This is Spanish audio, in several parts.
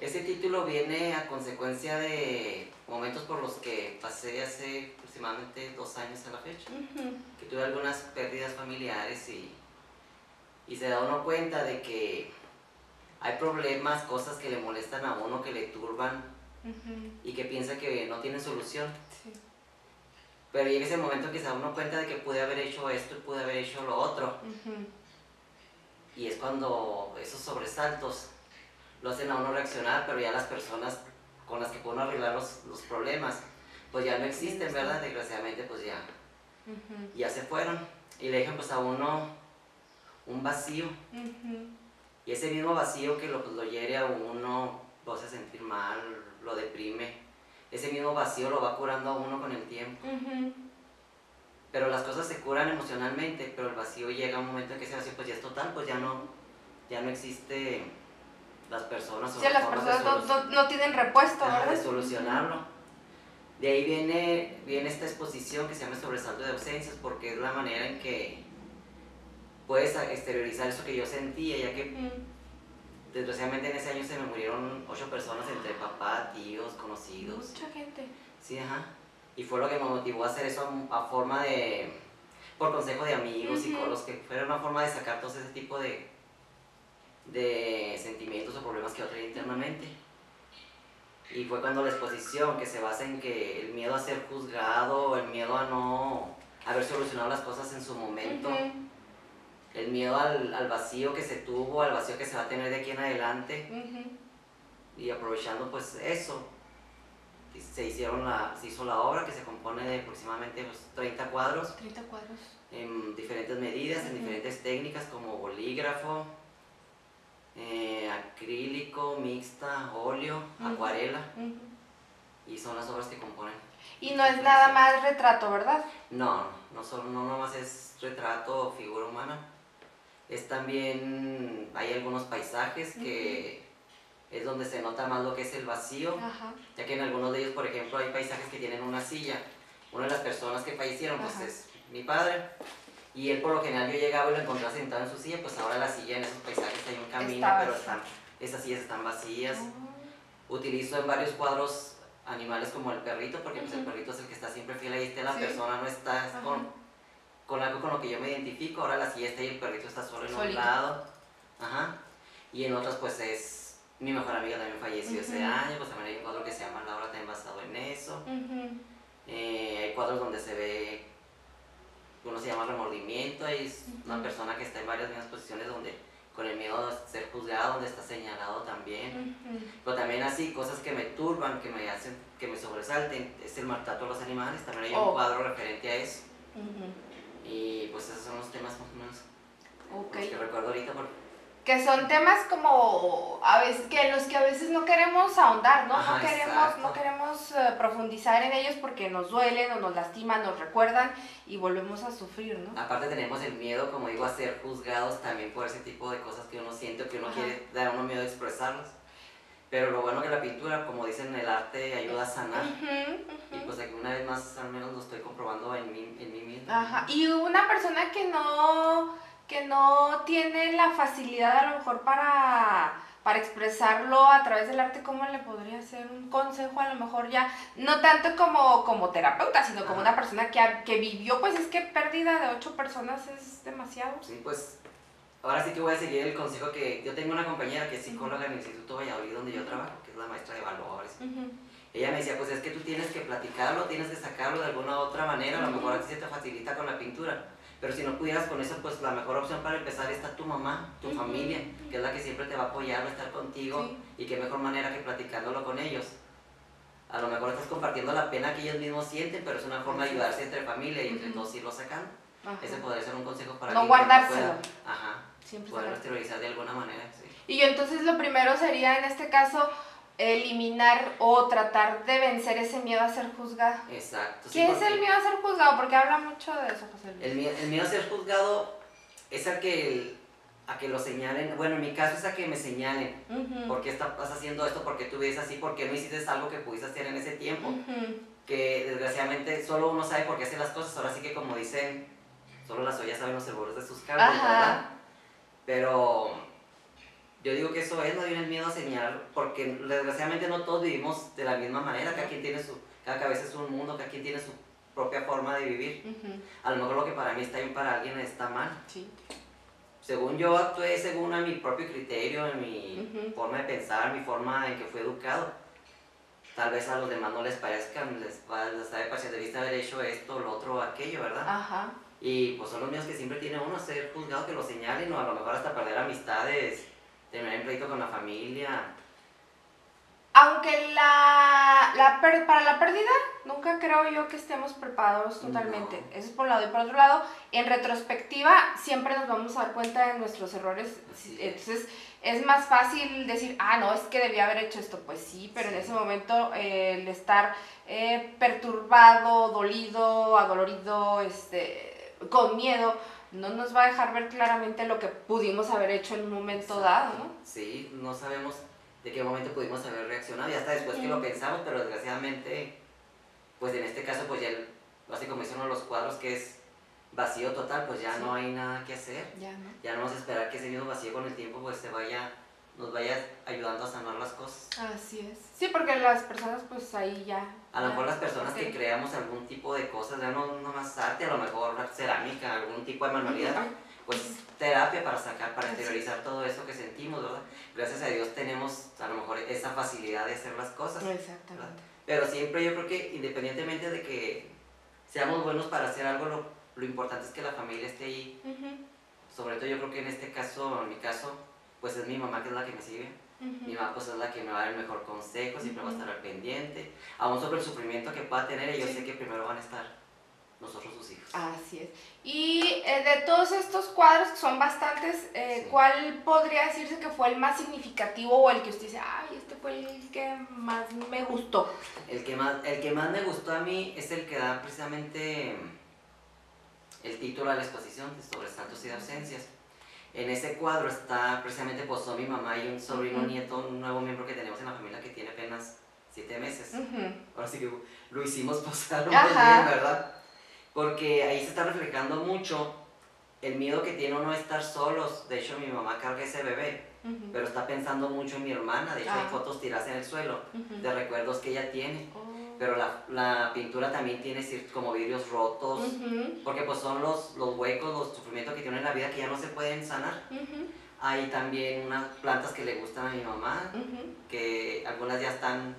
Ese título viene a consecuencia de momentos por los que pasé hace aproximadamente dos años a la fecha, que tuve algunas pérdidas familiares y, y se da uno cuenta de que hay problemas, cosas que le molestan a uno, que le turban y que piensa que no tienen solución. Pero llega ese momento que se da uno cuenta de que pude haber hecho esto y pude haber hecho lo otro. Y es cuando esos sobresaltos lo hacen a uno reaccionar, pero ya las personas con las que pueden arreglar los, problemas, pues ya no existen, ¿verdad? Desgraciadamente, pues ya, ya se fueron. Y le dejan pues a uno un vacío. Y ese mismo vacío que lo, pues, lo hiere a uno, lo hace sentir mal, lo deprime. Ese mismo vacío lo va curando a uno con el tiempo. Pero las cosas se curan emocionalmente, pero el vacío llega a un momento en que ese vacío pues ya es total, pues ya no, ya no existe las personas. Sí, las personas no, tienen repuesto, ¿verdad? De solucionarlo. De ahí viene, viene esta exposición que se llama sobresalto de ausencias, porque es la manera en que puedes exteriorizar eso que yo sentía, ya que desgraciadamente en ese año se me murieron ocho personas entre papá, tíos, conocidos. Mucha gente. Sí, ajá. Y fue lo que me motivó a hacer eso a, forma de, por consejo de amigos, y psicólogos, que fuera una forma de sacar todo ese tipo de, de sentimientos o problemas que yo traía internamente. Y fue cuando la exposición, que se basa en que el miedo a ser juzgado, el miedo a no haber solucionado las cosas en su momento, el miedo al, al, vacío que se tuvo, al vacío que se va a tener de aquí en adelante, y aprovechando pues eso, se, hicieron la, se hizo la obra que se compone de aproximadamente pues, 30 cuadros. 30 cuadros. En diferentes medidas, en diferentes técnicas como bolígrafo, eh, acrílico, mixta, óleo, acuarela. Y son las obras que componen. Y no es nada más retrato, ¿verdad? No, no, solo, no nomás es retrato o figura humana. Es también, hay algunos paisajes que es donde se nota más lo que es el vacío, ya que en algunos de ellos, por ejemplo, hay paisajes que tienen una silla. Una de las personas que fallecieron, pues es mi padre. Y él por lo general yo llegaba y lo encontraba sentado en su silla, pues ahora la silla en esos paisajes pero están, esas sillas están vacías. Oh. Utilizo en varios cuadros animales como el perrito, porque pues el perrito es el que está siempre fiel ahí, la persona no está con, con, algo con lo que yo me identifico, ahora la silla está y el perrito está solo en un lado. Ajá. Y en otras pues es, mi mejor amiga también falleció ese año, pues también hay un cuadro que se llama Laura también basado en eso. Eh, hay cuadros donde se ve uno se llama remordimiento, es una persona que está en varias mismas posiciones donde con el miedo de ser juzgado, donde está señalado también. Pero también así, cosas que me turban, que me hacen, que me sobresalten, es el maltrato a los animales, también hay un oh. cuadro referente a eso. Y pues esos son los temas más o menos que recuerdo ahorita que son temas como a veces que los que a veces no queremos ahondar, ¿no? no queremos, no queremos eh, profundizar en ellos porque nos duelen o nos lastiman, nos recuerdan y volvemos a sufrir, ¿no? Aparte tenemos el miedo, como digo, a ser juzgados también por ese tipo de cosas que uno siente o que uno quiere dar a uno miedo de expresarlos. Pero lo bueno que la pintura, como dicen, el arte ayuda a sanar. Y pues aquí una vez más al menos lo estoy comprobando en mí, en mí mismo. Ajá. Y una persona que no que no tiene la facilidad a lo mejor para, para expresarlo a través del arte, ¿cómo le podría hacer un consejo a lo mejor ya? No tanto como, como terapeuta, sino como una persona que, que vivió, pues es que pérdida de ocho personas es demasiado. Sí, pues ahora sí que voy a seguir el consejo que yo tengo una compañera que es psicóloga en el Instituto Valladolid donde yo trabajo, que es la maestra de valores. Ella me decía, pues es que tú tienes que platicarlo, tienes que sacarlo de alguna otra manera, a lo mejor a ti se te facilita con la pintura pero si no pudieras con eso, pues la mejor opción para empezar está tu mamá, tu familia, que es la que siempre te va a apoyar, va a estar contigo. Y qué mejor manera que platicándolo con ellos. A lo mejor estás compartiendo la pena que ellos mismos sienten, pero es una forma de ayudarse entre familia y entre todos irlo sacando. Ese podría ser un consejo para no guardárselo. ajá. Siempre poder exteriorizar de alguna manera. Sí. Y entonces lo primero sería en este caso eliminar o tratar de vencer ese miedo a ser juzgado. Exacto. ¿Qué es el miedo a ser juzgado? Porque habla mucho de eso, José Luis. El miedo, el miedo a ser juzgado es a que, a que lo señalen. Bueno, en mi caso es a que me señalen. ¿Por qué estás haciendo esto? ¿Por qué tú ves así? ¿Por qué no hiciste algo que pudiste hacer en ese tiempo? Que desgraciadamente solo uno sabe por qué hace las cosas. Ahora sí que como dicen, solo las ollas saben los errores de sus carnes, ¿verdad? Pero Yo digo que eso es, no viene el miedo a señalar, porque desgraciadamente no todos vivimos de la misma manera, cada quien tiene su, cada cabeza es un mundo, cada quien tiene su propia forma de vivir. A lo mejor lo que para mí está bien, para alguien está mal. Sí. Según yo actué según a mi propio criterio, en mi forma de pensar, mi forma en que fui educado. Tal vez a los demás no les parezca, les va les da de vista haber hecho esto, lo otro, aquello, ¿verdad? Ajá. Y pues son los míos que siempre tiene uno ser juzgado que lo señalen o a lo mejor hasta perder amistades tener un pleito con la familia. Aunque la, la para la pérdida, nunca creo yo que estemos preparados totalmente. Eso es por un lado. Y por otro lado, en retrospectiva, siempre nos vamos a dar cuenta de nuestros errores. Entonces, es más fácil decir, ah, no, es que debía haber hecho esto. Pues sí, pero en ese momento eh, el estar eh, perturbado, dolido, adolorido, este, con miedo, no nos va a dejar ver claramente lo que pudimos haber hecho en un momento dado, ¿no? Sí, no sabemos de qué momento pudimos haber reaccionado y hasta después que lo pensamos, pero desgraciadamente, pues en este caso, pues ya, así como dice uno de los cuadros que es vacío total, pues ya no hay nada que hacer. Ya no. Ya no vamos a esperar que ese mismo vacío con el tiempo pues se vaya nos vaya ayudando a sanar las cosas. Así es. Sí, porque las personas pues ahí ya... A lo mejor las personas que creamos algún tipo de cosas, ya no, no más arte, a lo mejor cerámica, algún tipo de manualidad, pues terapia para sacar, para interiorizar todo eso que sentimos, ¿verdad? Gracias a Dios tenemos a lo mejor esa facilidad de hacer las cosas. Exactamente. Pero siempre yo creo que independientemente de que seamos buenos para hacer algo, lo, lo importante es que la familia esté ahí. Sobre todo yo creo que en este caso, en mi caso, pues es mi mamá que es la que me sigue. Mi mamá pues es la que me va a dar el mejor consejo, siempre va a estar al pendiente. Aún sobre el sufrimiento que pueda tener, yo sé que primero van a estar nosotros sus hijos. Así es. Y eh, de todos estos cuadros, que son bastantes, eh, ¿cuál podría decirse que fue el más significativo o el que usted dice, ay, este fue el que más me gustó? El que más, el que más me gustó a mí es el que da precisamente el título a la exposición de sobresaltos y ausencias. En ese cuadro está precisamente posó mi mamá y un sobrino nieto, un nuevo miembro que tenemos en la familia que tiene apenas siete meses. Ahora sí que lo hicimos posar muy bien, ¿verdad? Porque ahí se está reflejando mucho el miedo que tiene uno a estar solos. De hecho, mi mamá carga ese bebé, pero está pensando mucho en mi hermana. De hecho, hay ah. fotos tiradas en el suelo de recuerdos que ella tiene. Oh pero la, la, pintura también tiene como vidrios rotos, porque pues son los, los huecos, los sufrimientos que tiene en la vida que ya no se pueden sanar. Hay también unas plantas que le gustan a mi mamá, que algunas ya están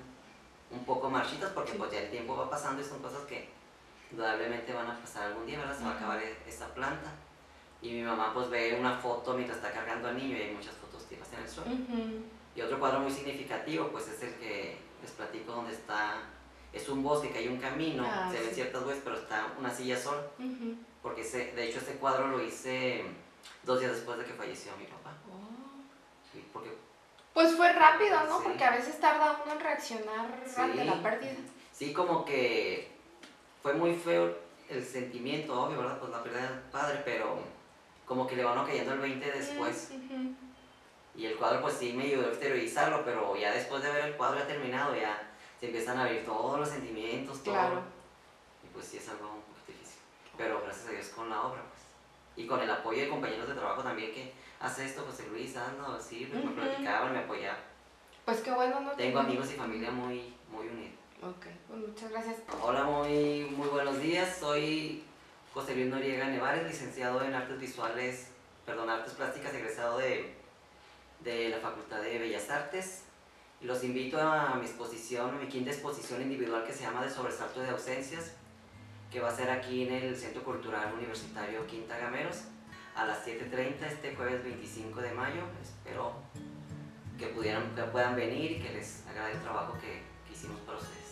un poco marchitas porque pues ya el tiempo va pasando y son cosas que indudablemente van a pasar algún día, ¿verdad? Se va a acabar e, esta planta. Y mi mamá pues ve una foto mientras está cargando al niño y hay muchas fotos tiradas en el suelo. Y otro cuadro muy significativo pues es el que les platico donde está es un bosque que hay un camino, ah, se ven ciertas huellas, pero está una silla sola. Porque de hecho este cuadro lo hice dos días después de que falleció mi papá. Oh. pues fue rápido, ¿no? Porque a veces tarda uno en reaccionar ante la pérdida. Sí, como que fue muy feo el sentimiento, obvio, ¿verdad? Pues la pérdida del padre, pero como que le van cayendo el 20 después. Y el cuadro pues sí me ayudó a exteriorizarlo, pero ya después de ver el cuadro ya terminado, ya se empiezan a abrir todos los sentimientos, todo. Claro. Y pues sí es algo un poquito difícil. Pero gracias a Dios con la obra, pues. Y con el apoyo de compañeros de trabajo también que hace esto, José Luis, Ando, sí, pues me platicaban, me apoyaban. Pues qué bueno, ¿no? Tengo amigos y familia muy, muy unidos. Ok, pues muchas gracias. Hola, muy, muy buenos días. Soy José Luis Noriega Nevares, licenciado en Artes Visuales, perdón, Artes Plásticas, egresado de, de la Facultad de Bellas Artes los invito a mi exposición, mi quinta exposición individual que se llama De Sobresalto de Ausencias, que va a ser aquí en el Centro Cultural Universitario Quinta Gameros a las 7.30 este jueves 25 de mayo. Espero que, pudieran, que puedan venir y que les agrade el trabajo que, que hicimos para ustedes.